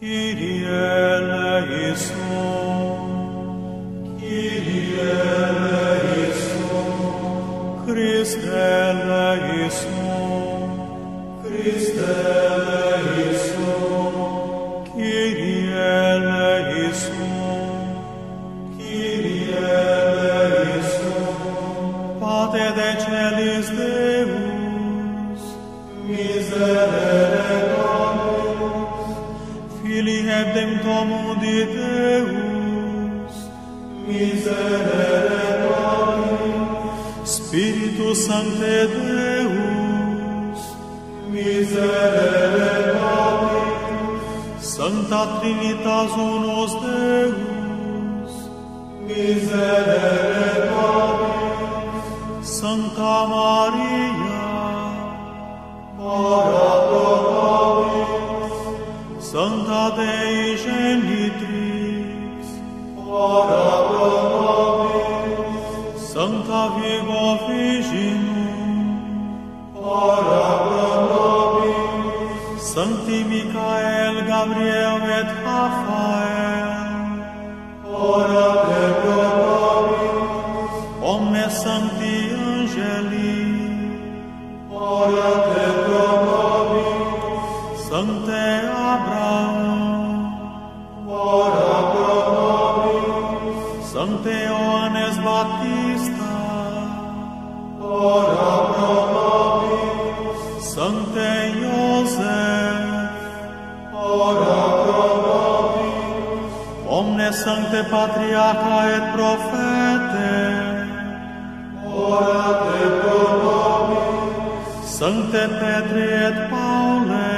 Kyrie eleison, Kyrie eleison, Christe eleison, Christe eleison, Kyrie eleison, Kyrie eleison, Pate de celis Deus, miserere, mierdem comodi Deus, miserere nobis. Spiritus Sancte Deus, miserere nobis. Sancta Trinitas unus Deus, miserere nobis. Sancta Maria, ora pro Gabriel et Raphael, ora pro Omnes Sancte Patriarcha et Prophete, ora pro nobis. Sancte Petri et Paule,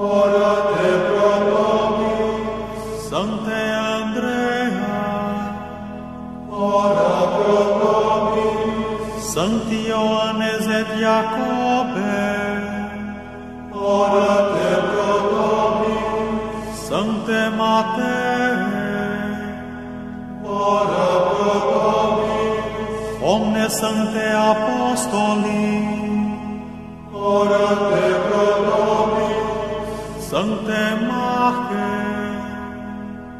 ora pro nobis. Sancte Andrea, ora pro nobis. Sancti Ioannes et Jacobe, Matei, ora pro nobis, omnes sancte apostoli, ora te pro nobis, sancte Mache,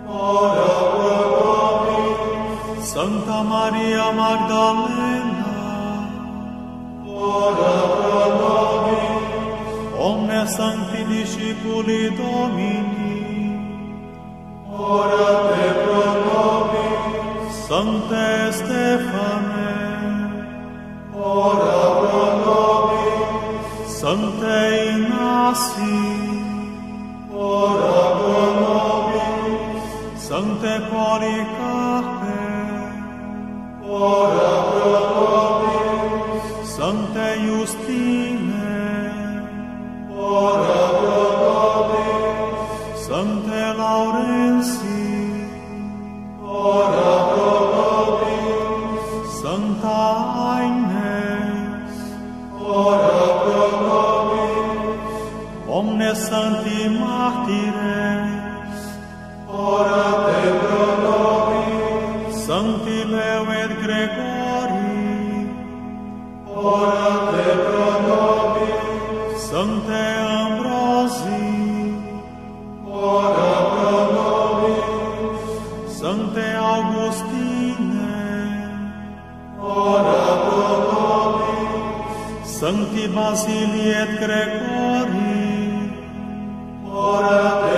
ora pro nobis, Santa Maria Magdalena, ora pro nobis, omnes sancti discipuli Domini, ora te pro nobis, Sancte Stefane, ora pro nobis, Sancte Ignasi, ora pro nobis, Sancte Polycarpe, ora Omnes Sancti Martires, ora pro nobis. Sancti Leo et Gregori, ora pro nobis. Sancte Ambrosi, ora pro nobis. Sancte Augustine, ora pro nobis. Sancti Basili et Gregori, ora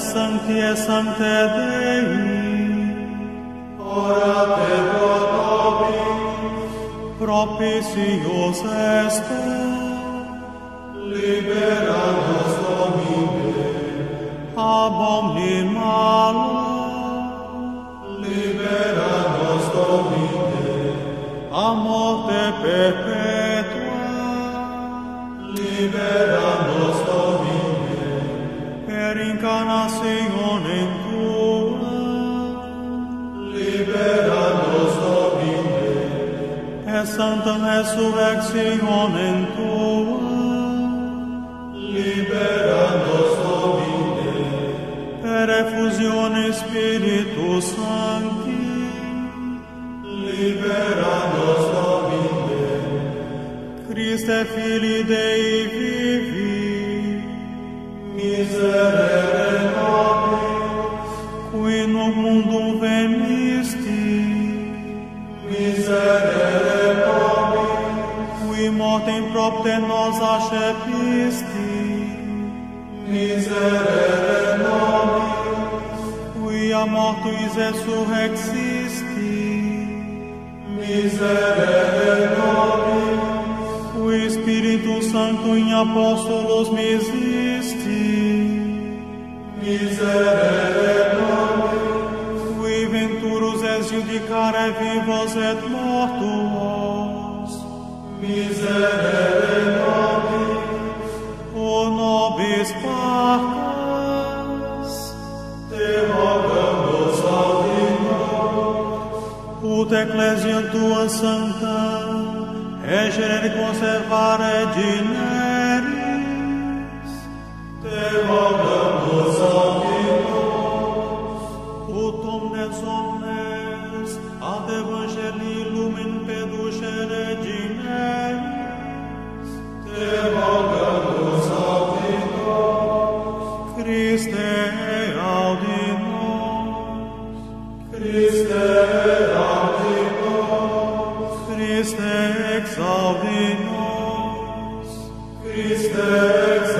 sanctie, sancte Dei, ora te pro nobis, propitius est, libera nos Domine, ab omni malo, libera nos Domine, a morte perpetua, libera Santa resurrectionem Tua, libera nos Domine, per effusione spiritu Sancti, libera nos Domine, Christe Fili Dei vivi, miserere nobis, qui in mundum venisti, miserere nobis, qui mortem propte nos accepisti, miserere nobis, qui a mortuis resurrexisti, miserere nobis, qui Spiritus Sancto in Apostolos misisti, miserere nobis, qui venturus es judicare vivos et mortuos, miserere nobis, o nobis pacas, te rogamos audinos, ut ecclesiam tua sancta, egere conservare generis, te rogamos poate vășeli lumen pe dușe regineis, te rogăm, auditos, Christe, audi nos, Christe, audinos, Christe, exaudi nos, Christe, exaudinos,